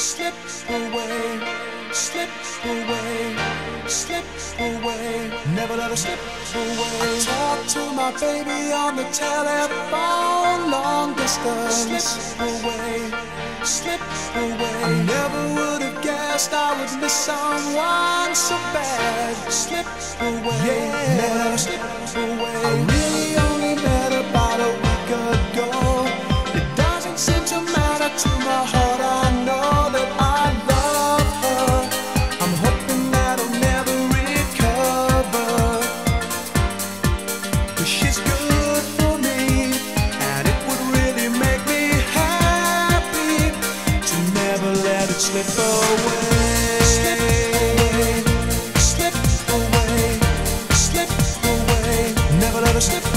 Slips away, slips away, slips away. Never let her slip away. I talk to my baby on the telephone, long distance. Slips away, slips away. I never would have guessed I would miss someone so bad. Slips away, never let her slip away. just